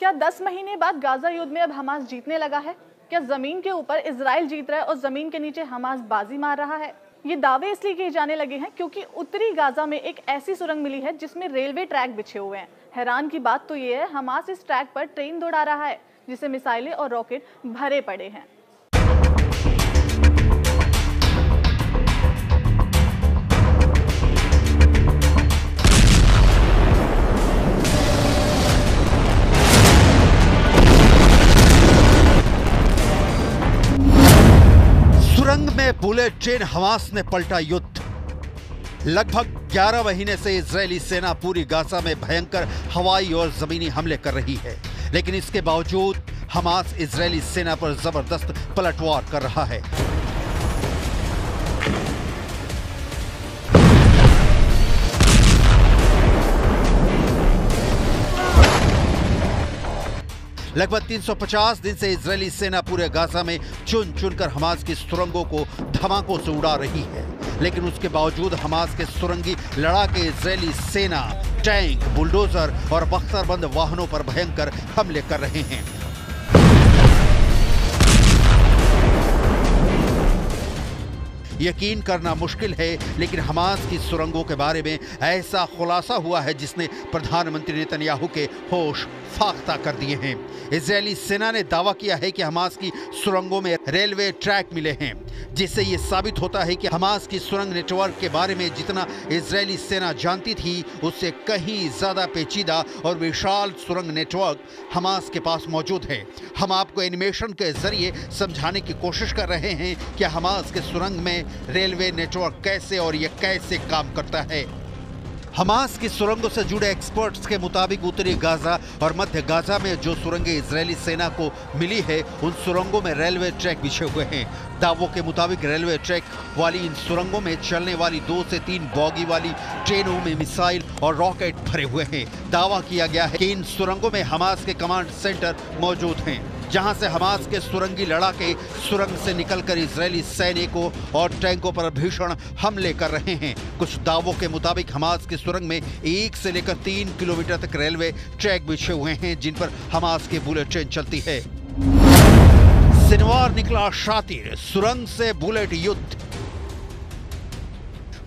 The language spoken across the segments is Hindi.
क्या 10 महीने बाद गाजा युद्ध में अब हमास जीतने लगा है? क्या ज़मीन के ऊपर इसराइल जीत रहा है और ज़मीन के नीचे हमास बाजी मार रहा है? ये दावे इसलिए किए जाने लगे हैं क्योंकि उत्तरी गाजा में एक ऐसी सुरंग मिली है जिसमें रेलवे ट्रैक बिछे हुए हैं। हैरान की बात तो ये है, हमास इस ट्रैक पर ट्रेन दौड़ा रहा है जिसे मिसाइलें और रॉकेट भरे पड़े हैं। सुरंग में बुलेट ट्रेन हमास ने पलटा युद्ध। लगभग 11 महीने से इजरायली सेना पूरी गाजा में भयंकर हवाई और जमीनी हमले कर रही है। लेकिन इसके बावजूद हमास इजरायली सेना पर ज़बरदस्त पलटवार कर रहा है। लगभग 350 दिन से इजरायली सेना पूरे गाजा में चुन चुनकर हमास की सुरंगों को धमाकों से उड़ा रही है। लेकिन उसके बावजूद हमास के सुरंगी लड़ाके इजरायली सेना, टैंक, बुलडोजर और बख्तरबंद वाहनों पर भयंकर हमले कर रहे हैं। यकीन करना मुश्किल है, लेकिन हमास की सुरंगों के बारे में ऐसा खुलासा हुआ है जिसने प्रधानमंत्री नेतन्याहू के होश फाख्ता कर दिए हैं। इसराइली सेना ने दावा किया है कि हमास की सुरंगों में रेलवे ट्रैक मिले हैं, जिससे ये साबित होता है कि हमास की सुरंग नेटवर्क के बारे में जितना इसराइली सेना जानती थी, उससे कहीं ज़्यादा पेचीदा और विशाल सुरंग नेटवर्क हमास के पास मौजूद है। हम आपको एनिमेशन के ज़रिए समझाने की कोशिश कर रहे हैं कि हमास के सुरंग में रेलवे नेटवर्क कैसे और ये कैसे काम करता है। हमास की सुरंगों से जुड़े एक्सपर्ट्स के मुताबिक उत्तरी गाजा और मध्य गाजा में जो सुरंगें इजरायली सेना को मिली है, उन सुरंगों में रेलवे ट्रैक बिछे हुए हैं। दावों के मुताबिक रेलवे ट्रैक वाली इन सुरंगों में चलने वाली दो से तीन बॉगी वाली ट्रेनों में मिसाइल और रॉकेट भरे हुए हैं। दावा किया गया है कि इन सुरंगों में हमास के कमांड सेंटर मौजूद हैं। जहाँ से हमास के सुरंगी लड़ाके सुरंग से निकलकर इजरायली सैनिकों और टैंकों पर भीषण हमले कर रहे हैं। कुछ दावों के मुताबिक हमास की सुरंग में एक से लेकर तीन किलोमीटर तक रेलवे ट्रैक बिछे हुए हैं, जिन पर हमास की बुलेट ट्रेन चलती है। सिनवार निकला शातिर, सुरंग से बुलेट युद्ध।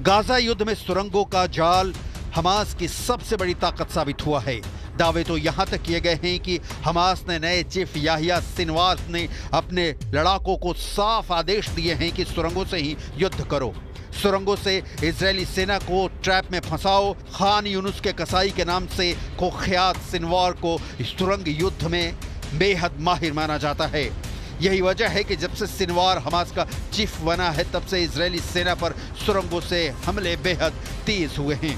गाजा युद्ध में सुरंगों का जाल हमास की सबसे बड़ी ताकत साबित हुआ है। दावे तो यहाँ तक किए गए हैं कि हमास ने नए चीफ याहिया सिनवास ने अपने लड़ाकों को साफ़ आदेश दिए हैं कि सुरंगों से ही युद्ध करो। सुरंगों से इजरायली सेना को ट्रैप में फंसाओ। खान यूनुस के कसाई के नाम से कुख्यात सिनवार को सुरंग युद्ध में बेहद माहिर माना जाता है। यही वजह है कि जब से सिनवार हमास का चीफ बना है, तब से इजरायली सेना पर सुरंगों से हमले बेहद तेज हुए हैं।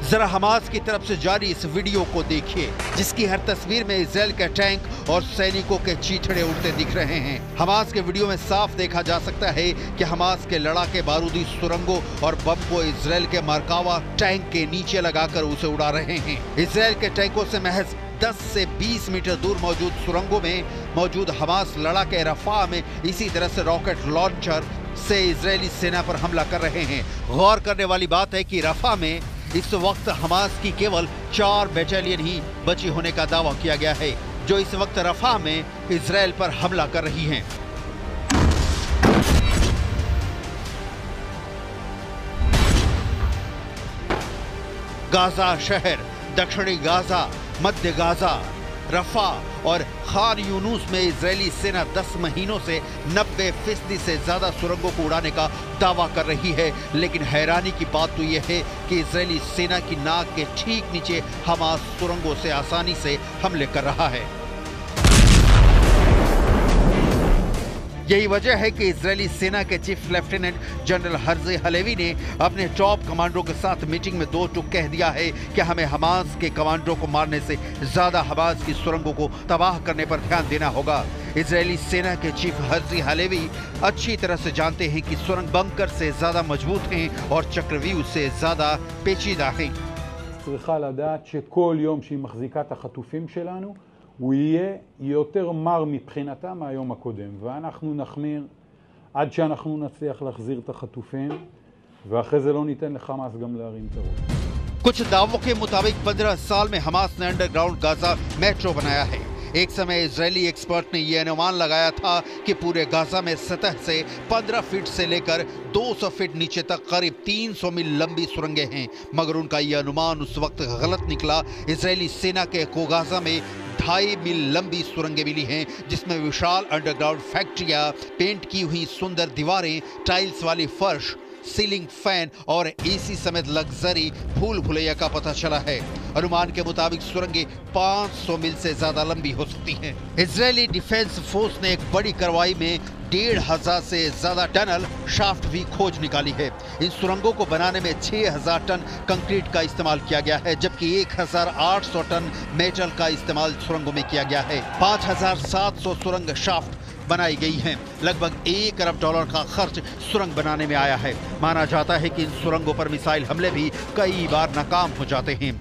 जरा हमास की तरफ़ से जारी इस वीडियो को देखिए, जिसकी हर तस्वीर में इसराइल के टैंक और सैनिकों के चीथड़े उड़ते दिख रहे हैं। हमास के वीडियो में साफ़ देखा जा सकता है कि हमास के लड़ाके बारूदी सुरंगों और बम को इसराइल के मरकावा टैंक के नीचे लगाकर उसे उड़ा रहे हैं। इसराइल के टैंकों से महज 10 से 20 मीटर दूर मौजूद सुरंगों में मौजूद हमास लड़ाके रफा में इसी तरह से रॉकेट लॉन्चर से इजरायली सेना पर हमला कर रहे हैं। गौर करने वाली बात है कि रफा में इस वक्त हमास की केवल चार बेटालियन ही बची होने का दावा किया गया है, जो इस वक्त रफा में इसराइल पर हमला कर रही हैं। गाजा शहर, दक्षिणी गाजा, मध्य गाजा। रफा और खार यूनूस में इसराइली सेना 10 महीनों से 90 फ़ीसदी से ज़्यादा सुरंगों को उड़ाने का दावा कर रही है। लेकिन हैरानी की बात तो यह है कि इसराइली सेना की नाक के ठीक नीचे हमास सुरंगों से आसानी से हमले कर रहा है। यही वजह है कि इजरायली सेना के chief lieutenant general Herzi Halevi ने अपने टॉप कमांडरों के साथ मीटिंग में दो टुक कह दिया है कि हमें हमास के कमांडरों को मारने से ज्यादा हमास की सुरंगों को तबाह करने पर ध्यान देना होगा इजरायली सेना के चीफ हर्जी हलेवी अच्छी तरह से जानते हैं कि सुरंग बंकर से ज्यादा मजबूत हैं और चक्रव्यूह से ज्यादा पेचीदा हैं צריכה לדעת שכל יום שהיא מחזיקה את החטופים שלנו, הוא יהיה יותר מר מבחינתה מהיום הקודם. ואנחנו נחמיר עד שאנחנו נצליח להחזיר את החטופים, ואחרי זה לא ניתן לחמאס גם להרים את הראש. कुछ दावों के मुताबिक 15 साल में हमास ने अंडरग्राउंड गाजा मेट्रो बनाया है एक समय इजरायली एक्सपर्ट ने यह अनुमान लगाया था कि पूरे गाजा में सतह से 15 फीट से लेकर 200 फीट नीचे तक करीब 300 मील लंबी सुरंगें हैं मगर उनका यह अनुमान उस वक्त गलत निकला इजरायली सेना के कोगाजा में ढाई मील लंबी सुरंगें मिली हैं, जिसमें विशाल अंडरग्राउंड फैक्ट्रियाँ पेंट की हुई सुंदर दीवारें टाइल्स वाली फर्श सीलिंग फ़ैन और एसी समेत लग्जरी भूल भुलैया का पता चला है। अनुमान के मुताबिक सुरंगें 500 मील से ज़्यादा लंबी हो सकती हैं। इजरायली डिफेंस फोर्स ने एक बड़ी कार्रवाई में डेढ़ हज़ार से ज़्यादा टनल शाफ्ट भी खोज निकाली है। इन सुरंगों को बनाने में 6000 टन कंक्रीट का इस्तेमाल किया गया है, जबकि 1800 टन मेटल का इस्तेमाल सुरंगों में किया गया है। 5700 सुरंग शाफ्ट बनाई गई हैं। लगभग एक अरब डॉलर का खर्च सुरंग बनाने में आया है। माना जाता है कि इन सुरंगों पर मिसाइल हमले भी कई बार नाकाम हो जाते हैं।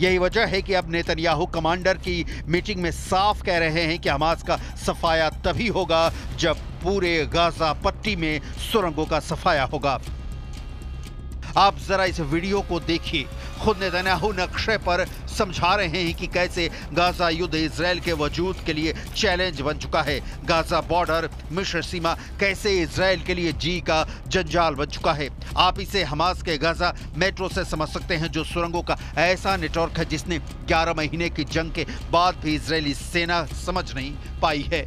यही वजह है कि अब नेतन्याहू कमांडर की मीटिंग में साफ़ कह रहे हैं कि हमास का सफाया तभी होगा जब पूरे गाजा पट्टी में सुरंगों का सफाया होगा। आप जरा इस वीडियो को देखिए। खुद नेतन्याहू नक्शे पर समझा रहे हैं कि कैसे गाजा युद्ध इसराइल के वजूद के लिए चैलेंज बन चुका है। गाजा बॉर्डर मिश्र सीमा, कैसे इसराइल के लिए जी का जंजाल बन चुका है। आप इसे हमास के गाजा मेट्रो से समझ सकते हैं, जो सुरंगों का ऐसा नेटवर्क है जिसने 11 महीने की जंग के बाद भी इसराइली सेना समझ नहीं पाई है।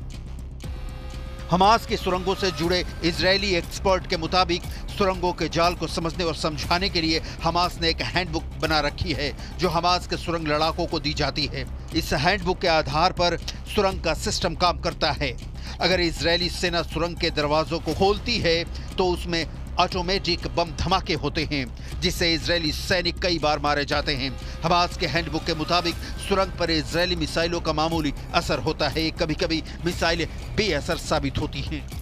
हमास की सुरंगों से जुड़े इजरायली एक्सपर्ट के मुताबिक सुरंगों के जाल को समझने और समझाने के लिए हमास ने एक हैंडबुक बना रखी है, जो हमास के सुरंग लड़ाकों को दी जाती है। इस हैंडबुक के आधार पर सुरंग का सिस्टम काम करता है। अगर इजरायली सेना सुरंग के दरवाजों को खोलती है तो उसमें ऑटोमेटिक बम धमाके होते हैं, जिससे इजरायली सैनिक कई बार मारे जाते हैं। हमास के हैंडबुक के मुताबिक, सुरंग पर इजरायली मिसाइलों का मामूली असर होता है। कभी कभी मिसाइलें बेअसर साबित होती हैं।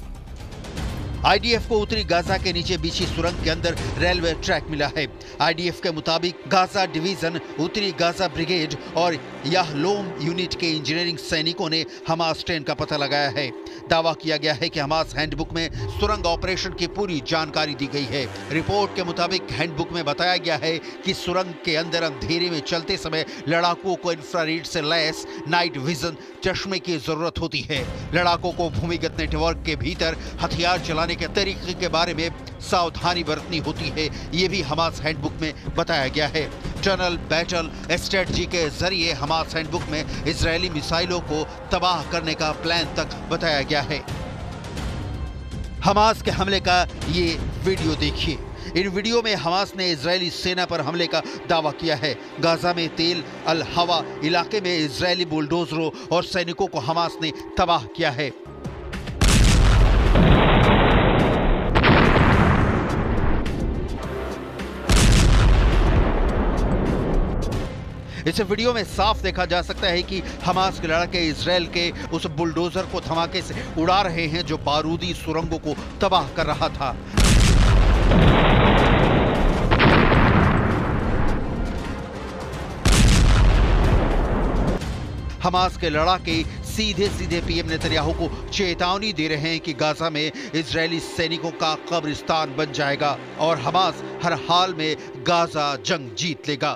आईडीएफ को उत्तरी गाजा के नीचे बिछी सुरंग के अंदर रेलवे ट्रैक मिला है। आईडीएफ के मुताबिक गाजा डिवीज़न, उत्तरी गाजा ब्रिगेड और याहलोम यूनिट के इंजीनियरिंग सैनिकों ने हमास ट्रेन का पता लगाया है। दावा किया गया है कि हमास हैंडबुक में सुरंग ऑपरेशन की पूरी जानकारी दी गई है। रिपोर्ट के मुताबिक हैंडबुक में बताया गया है कि सुरंग के अंदर अंधेरे में चलते समय लड़ाकुओं को इंफ्रारेड से लैस नाइट विजन, चश्मे की ज़रूरत होती है। लड़ाकों को भूमिगत नेटवर्क के भीतर हथियार चलाने के तरीके के बारे में सावधानी बरतनी होती है। ये भी हमास हैंडबुक में बताया गया है। टनल बैटल स्ट्रेटजी के ज़रिए हमास हैंडबुक में इजरायली मिसाइलों को तबाह करने का प्लान तक बताया गया है। हमास के हमले का ये वीडियो देखिए। इन वीडियो में हमास ने इजरायली सेना पर हमले का दावा किया है। गाजा में तेल अल हवा इलाके में इजरायली बुलडोजरों और सैनिकों को हमास ने तबाह किया है। इस वीडियो में साफ़ देखा जा सकता है कि हमास के लड़के इसराइल के उस बुलडोजर को धमाके से उड़ा रहे हैं जो बारूदी सुरंगों को तबाह कर रहा था। हमास के लड़ाके सीधे सीधे पीएम नेतन्याहू को चेतावनी दे रहे हैं कि गाजा में इजरायली सैनिकों का कब्रिस्तान बन जाएगा और हमास हर हाल में गाजा जंग जीत लेगा।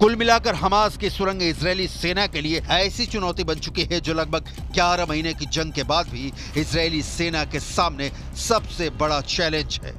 कुल मिलाकर हमास की सुरंग इजरायली सेना के लिए ऐसी चुनौती बन चुकी है जो लगभग 11 महीने की जंग के बाद भी इजरायली सेना के सामने सबसे बड़ा चैलेंज है